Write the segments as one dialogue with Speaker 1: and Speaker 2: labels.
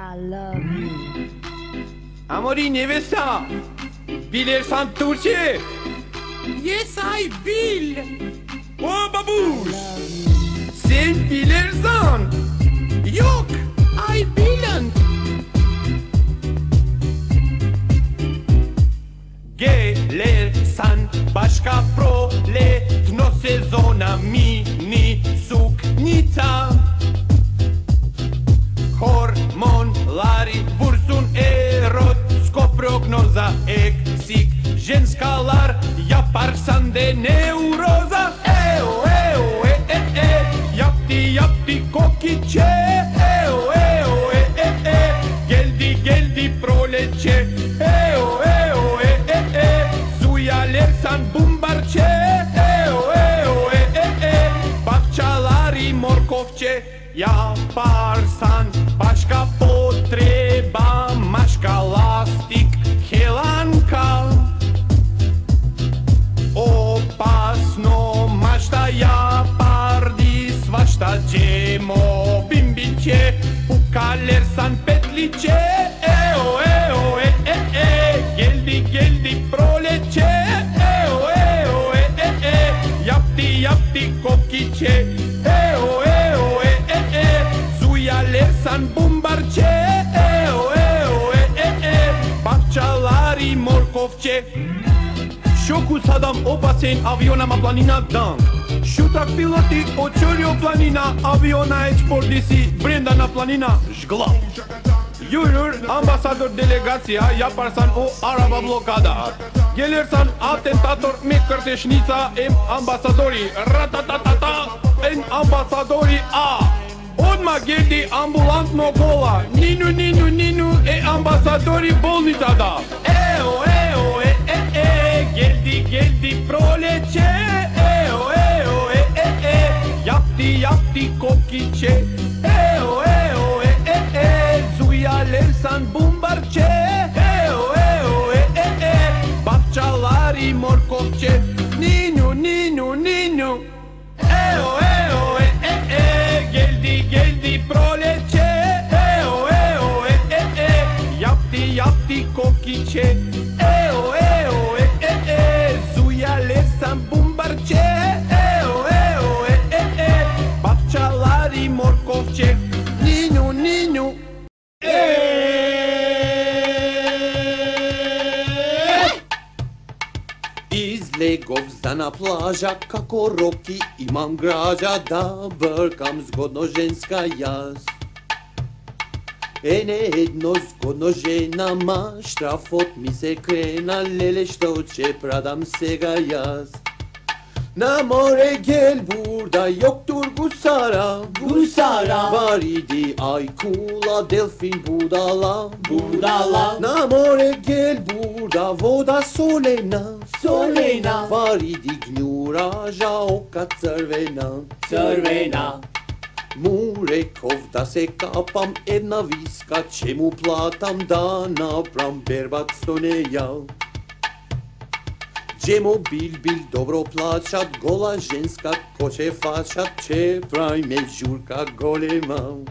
Speaker 1: I love you.
Speaker 2: Amori nevesta, bilirsan Turçe.
Speaker 3: Yes, I will.
Speaker 2: O babuş, sen bilirsan.
Speaker 3: Yok, I bilin.
Speaker 2: Gelirsan başka prolet no sezona mini suknica. Hormonlari vursun eroskop prognoza eksik ženskalar yaparsan de neuroza. Eo, eo, e, e, e, yapti, yapti kokiçe. Eo, eo, e, e, e, geldi, geldi proleçe. Morkovçe Shoku sadam opasen aviona ma planina dan Shutrak piloti očurio planina. Aviona eksportisi brenda na planina Zglav Yürür ambasador delegacija yaparsan o araba blokada. Gelirsan atentator me kërteshnica em ambasadori Ratatatata en ambasadori A. Odma geldi ambulant no Ninu ninu ninu e ambasadori bolnicada e e e geldi geldi proleçe e o e o e e e yaptı yaptı kokiçe e o e o e e e zuyalersan bumbarçe e o e o e e e bahçaları morkokçe ninu ninu ninu e o e o e e e geldi geldi proleçe e o e o e e e yaptı yaptı kokiçe na plaža kako roki imam građa da brkam zgodno ženska jaz E ne jedno zgodno ženama, štrafot mi se krena, lele što će pradam sega jaz. Na more gel burada yoktur Gusara
Speaker 4: Gusara.
Speaker 2: Var idi Aykula delfin budala
Speaker 4: Budala.
Speaker 2: Na more gel burada voda solena
Speaker 4: Solena.
Speaker 2: Var idi gnjuraža oka crvena
Speaker 4: Crvena.
Speaker 2: Murekov da se kapam една viska Čemu platam da napram berbat stoneja Джемо бил бил добро плачат, гола женска коче фачат, че прајме журка голема.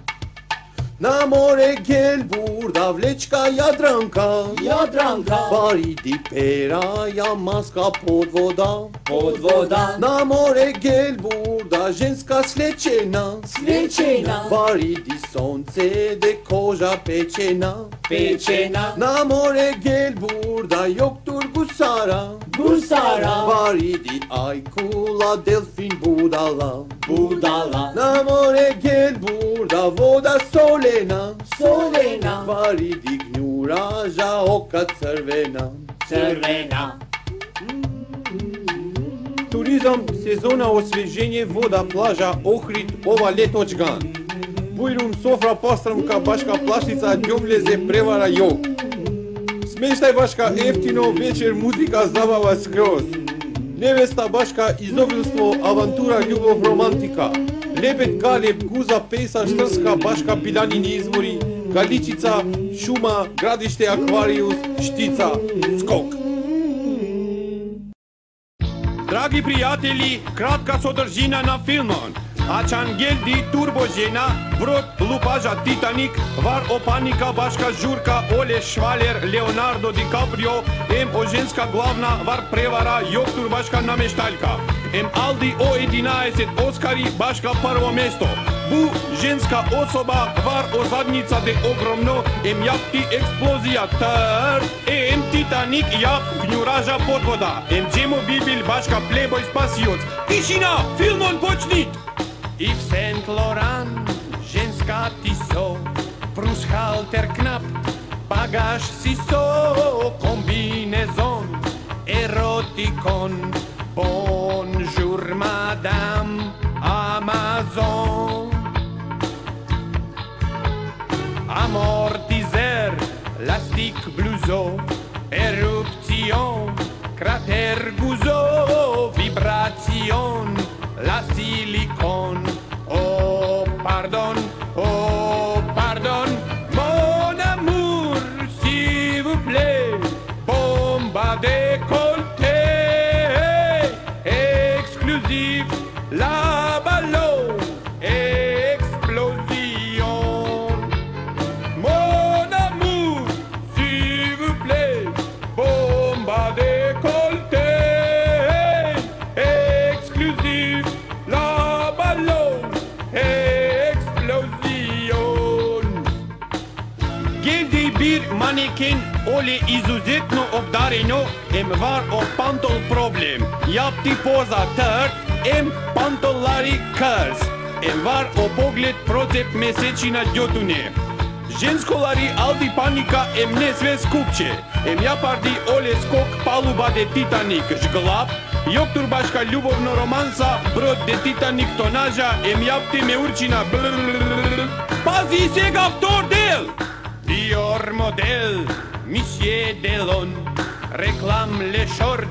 Speaker 2: Namore gel burada
Speaker 4: vlečka
Speaker 2: Jadranka Jadranka Paridi pera ja maska
Speaker 4: pod voda.
Speaker 2: Pod voda. Namore gel burada ženska
Speaker 4: slečena
Speaker 2: Slečena Paridi sonce de koža
Speaker 4: pečena.
Speaker 2: Pečena. Namore gel burada yoktur gusara.
Speaker 4: Gusara.
Speaker 2: Paridi aykula delfin budala.
Speaker 4: Budala.
Speaker 2: Namore gel burada voda sole. Вода солена.
Speaker 4: Solena.
Speaker 2: Париди гњуража ока црвена.
Speaker 4: Crvena.
Speaker 2: Туризам, сезона освежење, вода, плажа, Охрид, ова леточган. Бујрум, софра, пастрамка, башка, плашница, ѓомлезе, превара, јог. Смештај башка, ефтино, вечер, музика, забава, скроз. Невеста башка, изобилство, авантура, љубов, романтика. Lepet Galeb, Guza, Pesa, Shtrëska, Bashka, Pilanini, Izvori, Galičica, Shuma, Gradište, Akvarius, Štica, Skok. Dragi prijatelji, kratka sodržina na filmon. Ačangeldi, Turbo Žena, Vrot, Lupaža, Titanic, Var Opanika, bashka Žurka, Ole Švaler, Leonardo DiCaprio, em M. Oženska glavna, Var Prevara, Joktur Baška nameštaljka. Ем Алди о 11 Оскари башка прво место Бу женска особа Вар о задница де огромно Ем јапти експлозија тар. Ем Титаник јап гњуража под вода Ем Джемо Бибил башка плебој спасиот. Тишина, филмон почнит! И в Сент Лоран женска тисо Прусхалтер кнап Багаж сисо Комбинезон Еротикон Bonjour Madame Amazon. Amortiseur, plastique blouseau, éruption, cratère gouzeau, vibration, la silicone. Поле изузетно обдарено, ем вар о пантол проблем. Јап ти поза Japti ем пантолари em Ем вар о поглед процеп месечи на mesečina Женско Женсколари алди паника ем не све скупче. Ем ја парди оле скок палуба де Титаник жглап. Јоктур башка љубовно романса, брод де Титаник тонажа, ем јапти ме урчина блррррррр. Пази сега втор дел! Dior model, Monsieur Delon, réclame les shorts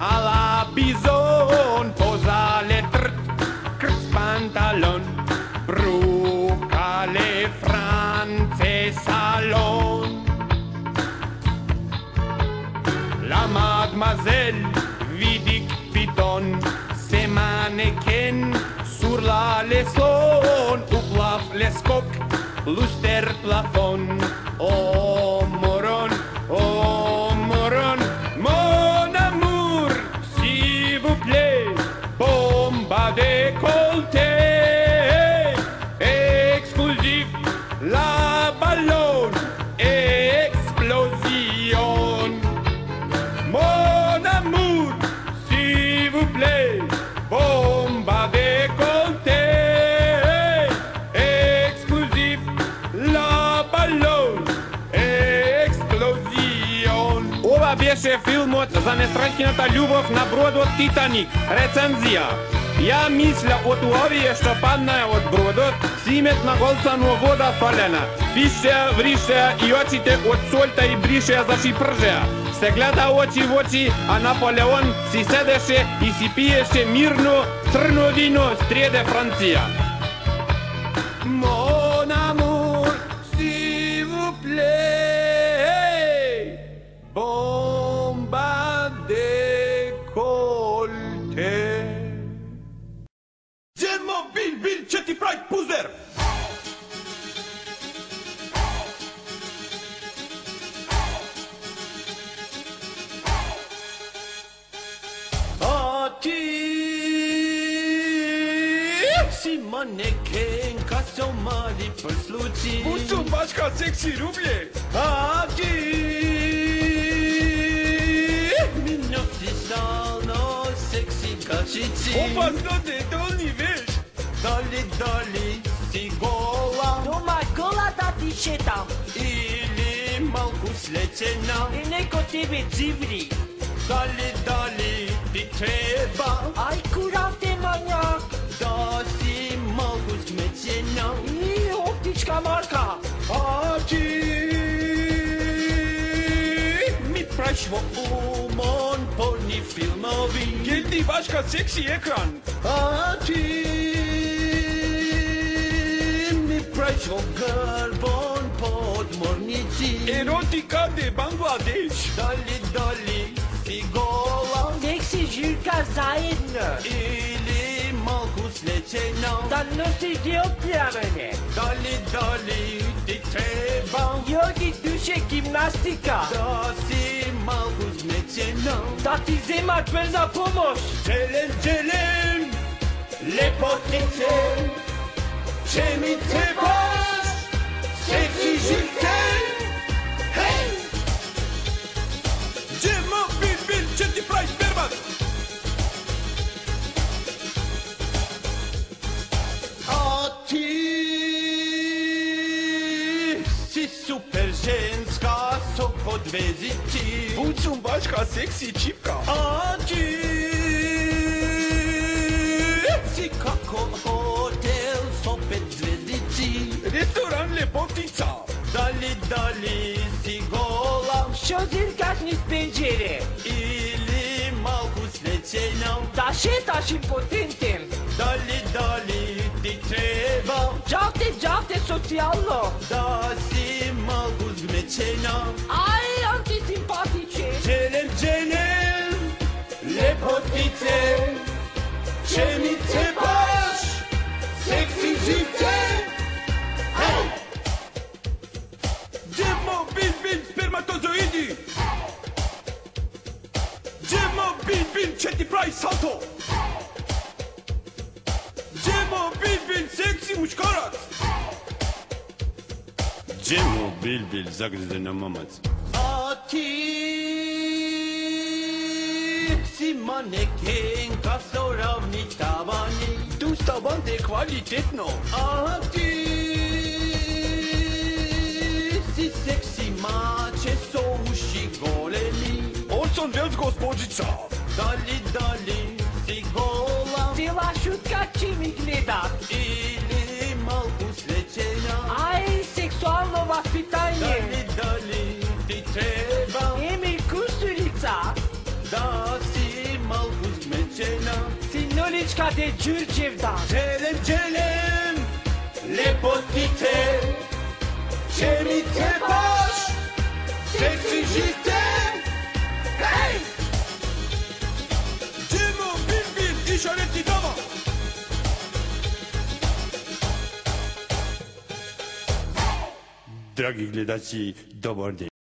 Speaker 2: à la bison, posa les trt, crz pantalon, bruca les france salon. La mademoiselle Vidic Piton, ses mannequins sur la leçon, oublaf les coques, luster plafond. Oh за љубов на бродот Титаник. Рецензија. Ја мисля од овие што паднаа од бродот, симет на голцано вода фалена. Пишеа, вришеа и очите од солта и бришеа за шипржеа. Се гледа очи в очи, а Наполеон си седеше и си пиеше мирно црно вино с Франција.
Speaker 4: Мој Pozwól sluci
Speaker 2: Usun Maćka seksy
Speaker 4: A ty Minuty sano seksy kaczycy Opas
Speaker 2: do tej dolni wiesz
Speaker 4: Doli doli si gola
Speaker 1: Doma gola da ti
Speaker 4: Ili malku slečena
Speaker 1: I neko tebe
Speaker 4: Dali dali ti treba Da si
Speaker 1: Mosca,
Speaker 4: mosca, oči. Mi prešlo u monponi filmovi.
Speaker 2: Jedni vaška seksi ekran.
Speaker 4: Oči. Mi prešlo grbon pod mornici.
Speaker 2: Erotika de Bangladesh.
Speaker 4: Dali, dali, figola.
Speaker 1: Seksi žirka zajedno.
Speaker 4: I sleceno Danno
Speaker 1: si che opiamene
Speaker 4: Doli doli di treba
Speaker 1: Io di duce
Speaker 4: gimnastika Dosi mogu sleceno
Speaker 1: Da ti zima za pomoć
Speaker 4: Želim, želim Lepotice Če mi treba ženska so podveziti
Speaker 5: Буцумбачка секси чипка
Speaker 4: A ti si kako hotel so pet zvezdici
Speaker 5: Ресторан лепотица
Speaker 4: Дали, дали си гола
Speaker 1: Що зіркаш низ пенджере.
Speaker 4: Или малку слечена
Speaker 1: Da šetaš impotenten.
Speaker 4: Дали, дали ти треба
Speaker 1: Džavte, džavte socijalno.
Speaker 4: Да си малку cecena
Speaker 1: Ai antisimpatice
Speaker 4: Cerem genem Lepotnice Ce mi te pași Sexy jifte Hey! Gemo, bin,
Speaker 5: bin, spermatozoidii. Hey! Gemo,
Speaker 4: bin, bin, ceti prai salto. Gemo, bin, bin,
Speaker 5: sexy mușcarați ჯემო
Speaker 4: ბილბილ ზაგრიდან მამაც. ათი
Speaker 1: სიმანე კენ გასორავნი ჩავანი. თუ
Speaker 4: სტავანდე კვალიტეტნო ათი
Speaker 1: სექსი მაჩე სოუში
Speaker 4: გოლელი. ორსონ ველსკოს პოზიცა
Speaker 1: დალი დალი
Speaker 4: სიგოლა დილაშუტკა ჩიმი გლედა
Speaker 1: ილი Stoličkate Đurđevdan.
Speaker 4: Želim, želim lepotite, če mi trebaš, seksi žite.
Speaker 5: Hey! Cimo, bin, bin, işareti tamam. Dragi gledaci, dobar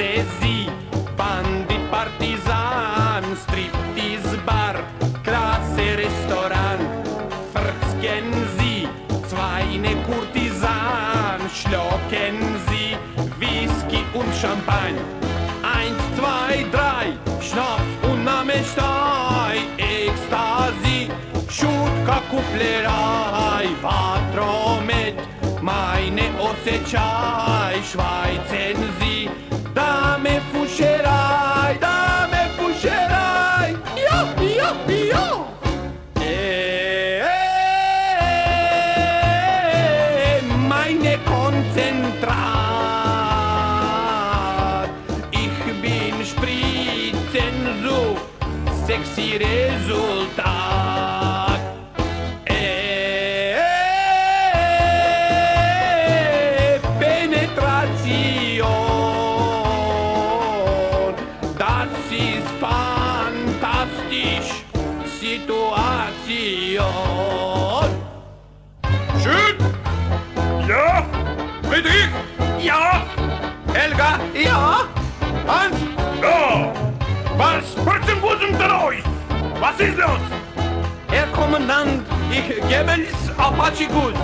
Speaker 2: se zdi, bandi partizan, striptiz bar, krase restoran, frcken zi, cvajne kurtizan, schlocken zi, whisky und champagne. Eins, zwei, drei, schnaps und namestaj, ekstasi, šutka kupleraj, vatromet, meine osečaj, švajcenzi. Sexy Resultat. Äh, Penetration, das ist fantastisch.
Speaker 5: Schön! Ja! Friedrich!
Speaker 2: Ja, Helga, ja.
Speaker 5: Was ist los?
Speaker 2: Herr Kommandant, ich gebe es Apache Guss.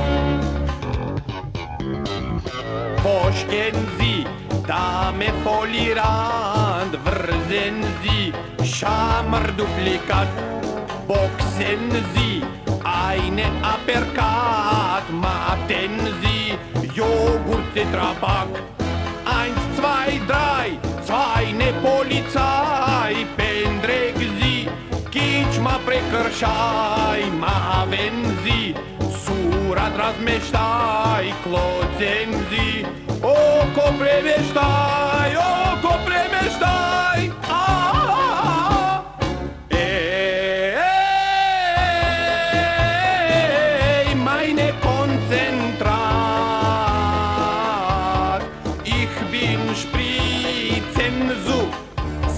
Speaker 2: Boschken Sie, Dame Folierand, Wrsen Sie, Schammerduplikat, Boxen Sie, eine Uppercut, Maten Sie, Joghurt Tetrapack. Eins, zwei, drei, zwei ne Polizei, Pendreg Chici ma precrșai, ma avenzi Sura transmeștai, cloțenzi. O copremeștai, o copremeștai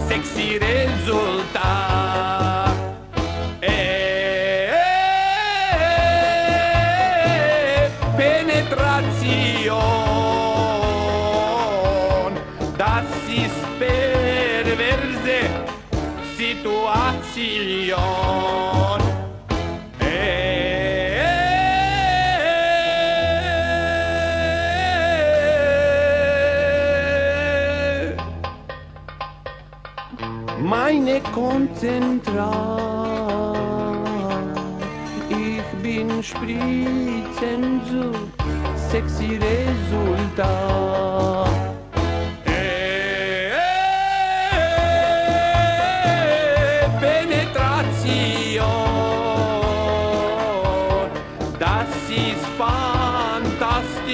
Speaker 2: sexy rezultat.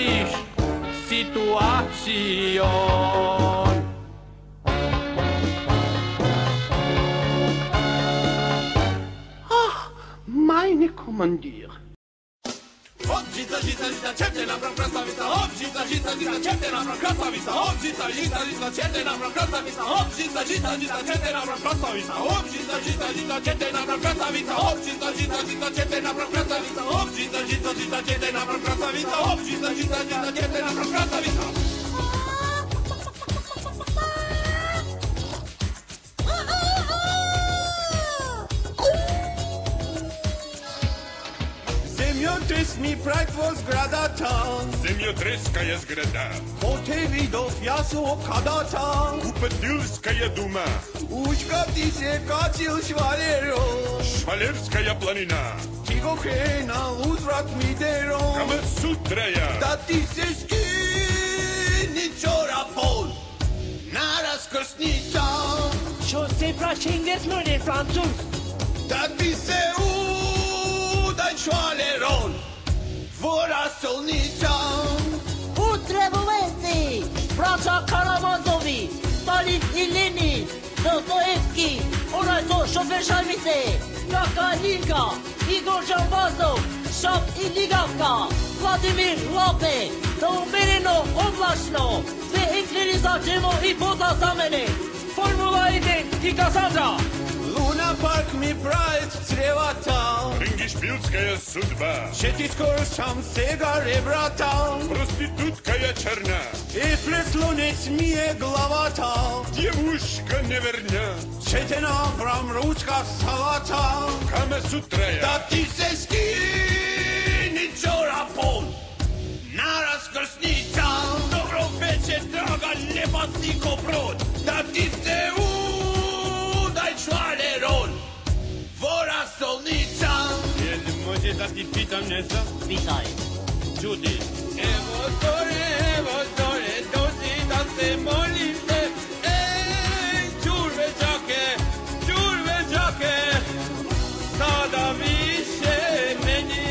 Speaker 2: Fantastisch. Situation. Meine Kommandier.
Speaker 4: from krasavica, hop, žica, žica, žica, četena from krasavica, hop, žica, žica, žica, četena from krasavica, hop, žica, žica, žica, četena from krasavica, hop, žica, žica, žica, četena from krasavica, hop, žica, žica, žica, četena from krasavica, hop, žica, žica, žica, četena from krasavica, hop, žica, žica, žica, četena krasavica.
Speaker 2: jest mi prajtwo zgradata Zemiotreskaya zgrada
Speaker 6: Kote widów
Speaker 2: jasu okadata Kupetylskaya duma Uśka
Speaker 6: tisie kacił
Speaker 2: szwalero Szwalerskaya planina Tigo hena uzrak
Speaker 6: midero Kame
Speaker 2: sutraja Da tisie skini czora pol Naraz
Speaker 1: krsnica Chose prashinges mune francuz
Speaker 2: Da tisie udan szwalerol Vora Solniçan Utre
Speaker 7: Bulesi Braça Karamazovi Stalin Ilini Dostoevski Onaj so Şoför Şalmise Yaka Linka Igor Jambazov Şap Iligavka Vladimir Lape Taumerino Oblaşno Ve Hitleriza Cemo İpoza Samene Formula 1 Kikasandra
Speaker 2: на парк ми прайд тревотал.
Speaker 6: Рингишпилская судьба.
Speaker 2: Шетит куршам сигаре, братан. Проститутка
Speaker 6: я черна.
Speaker 2: И прислунить мне главатал.
Speaker 6: Девушка не
Speaker 2: верня. Шетен аврам ручка салата.
Speaker 6: Каме с утра я.
Speaker 2: Да ты се скини, чорапон. Нараз красница. Добро вечер, драга, лепа си копрот. Да
Speaker 6: ты nešto?
Speaker 7: Witaj.
Speaker 6: Čudi.
Speaker 2: Evo dole, evo dole, dođi da se molite. Ej, čurve džake, čurve džake, sada više meni.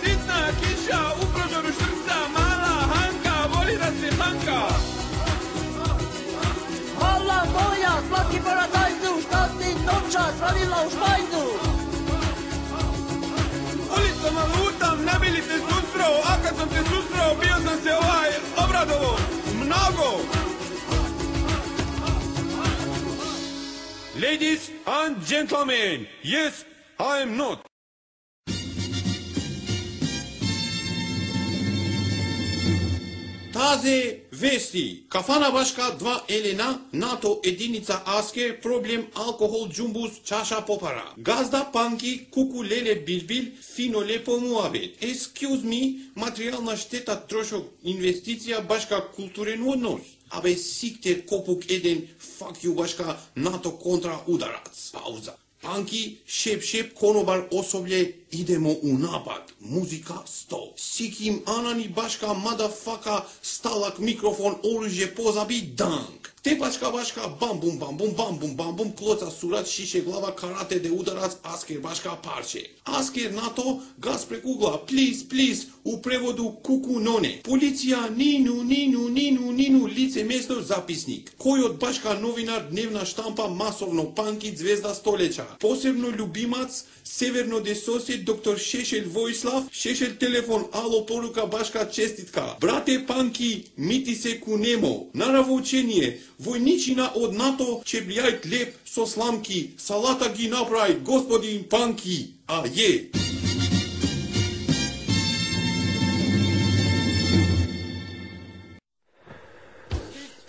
Speaker 2: Sitna kiša u prozoru štrca, mala Hanka, voli da se hanka.
Speaker 7: Mała moja, sladki paradajzu, sztatny nocza, slavila u špajzu.
Speaker 2: Ulicama lutam, ne bi li te susreo, a kad sam te susreo, bio sam se ovaj obradovo, mnogo. Ladies and gentlemen, yes, I am not.
Speaker 3: Taze Вести. Кафана башка 2 Елена, НАТО единица Аске, проблем алкохол джумбус, чаша попара. Газда панки, куку леле бирбил, фино лепо муабет. Excuse me, материјална штета трошок, инвестиција башка културен однос. Абе сикте копук еден, факју башка НАТО контра ударац. Пауза. Панки, шеп-шеп, конобар особле, идемо у напад. Музика сто. Сиким анани башка мадафака, сталак микрофон, оружје позаби, данг. Тепачка башка, бам бум бам бум бам бум бам бум, клоца сурат, шише глава, карате де ударац, аскер башка парче. Аскер нато, газ прек угла, плиз, плиз, у преводу куку ноне. Полиција, нину, нину, нину, нину, лице место записник. Кој од башка новинар, дневна штампа, масовно, панки, звезда столеча. Посебно любимац, северно де сосед, доктор Шешел Војслав, Шешел телефон, ало порука башка честитка. Брате панки, мити се кунемо. Наравоучение, војничина од НАТО че бљајт леп со сламки. Салата ги направи господин панки. А е.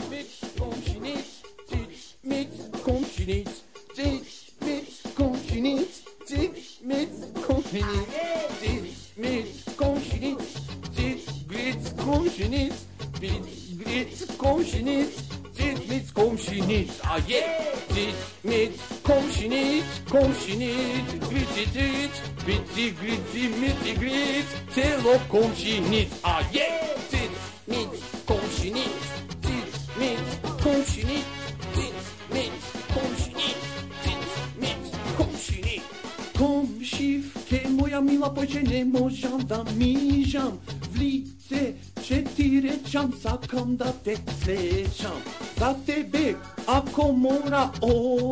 Speaker 2: mit komşinit, sit mit komşinit, sit Konşiniz, siz mis konşiniz, siz blitz konşiniz, blitz blitz konşiniz, siz mis konşiniz, aye, siz mis konşiniz, konşiniz, blitz blitz, blitz blitz, blitz blitz, selo konşiniz.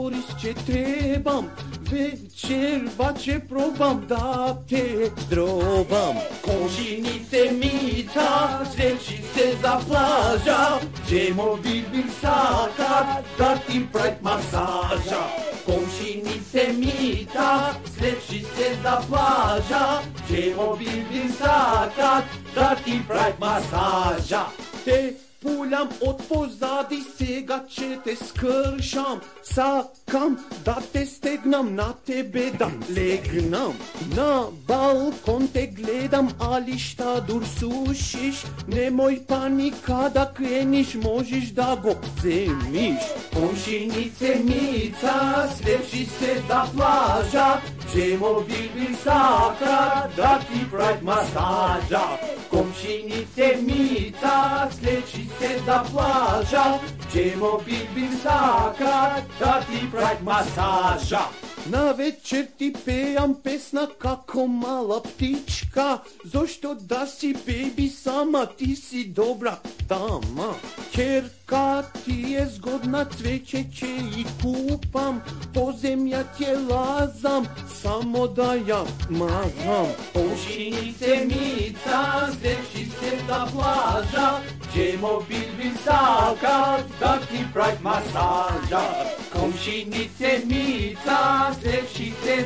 Speaker 2: Oris će trebam Večer vače probam da te zdrobam Komšinice mita, sreći se za plaža Ćemo bilbil sakat, da ti prajt masaža. Komšinice mita, sreći se za plaža Ćemo bilbil sakat, da ti prajt masaža. Te пулям од позади, сега ќе те скршам. Сакам да те стегнам, на тебе да легнам. На балкон те гледам, али шта дур сушиш. Немој паника да крениш, можеш да го земиш. Комшинице Мица, слепши се за плажа, Demo bilisata, da ti pride masaža Komšinice mica, slječice za plaža Demo bilisaka, da ti pride masaža На вечер ти пеам песна како мала птичка. Зошто да си беби сама ти си добра дама. Черка ти е згодна цвеќе че и купам. По земја ќе лазам само да ја мазам. Ошинице мица здечи се да плажа. Ġemo bil-binsaka, да ти prajt massaġa. Komxini temita,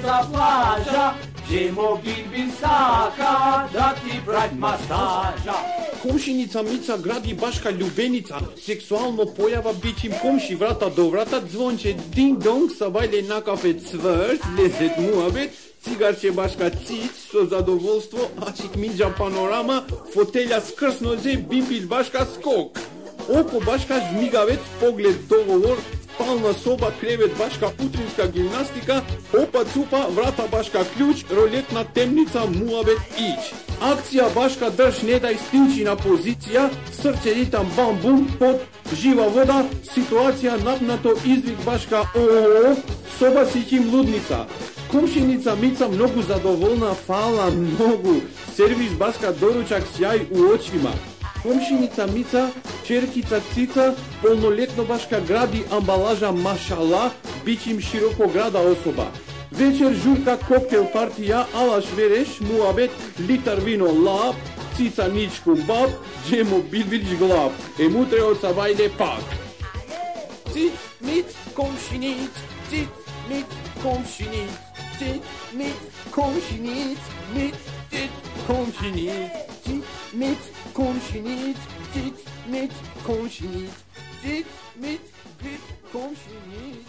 Speaker 2: за плажа, za plaža Ćemo bilbil sakat, da ti prajt masaža гради башка љубеница, сексуално појава бичим комши врата до врата, звонче динг-донг, сабајле на кафе цврт, лезет муабет, цигарче башка циц со задоволство, ачик минџа панорама, фотелја скрсно зе, бимбил башка скок. Око башка жмигавец, поглед договор, спална соба, кревет башка, утринска гимнастика, опа цупа, врата башка клjuč, ролетна темница, муавет ич. Акција башка држ не дај истинчи на позиција, срце ритам бам бум, под жива вода, ситуација напнато извик башка ООО, соба си хим лудница. Комшиница Мица многу задоволна, фала многу. Сервис башка доручак сјај у очима. Комшиница Мица, черкица Цица, полнолетно башка гради амбалажа Машала, бичим широко града особа. Вечер журка коктел партија, алаш вереш, муабет, литар вино лап, цица ничку баб, джемо билбилиш глав. Емутре од сабајде пак. Цит, мит, комшиниц, цит, мит, комшиниц, цит, мит, комшиниц, мит, цит, комшиниц, Komt je niet, dit, met, komt je niet. Dit, met, dit, komt je niet.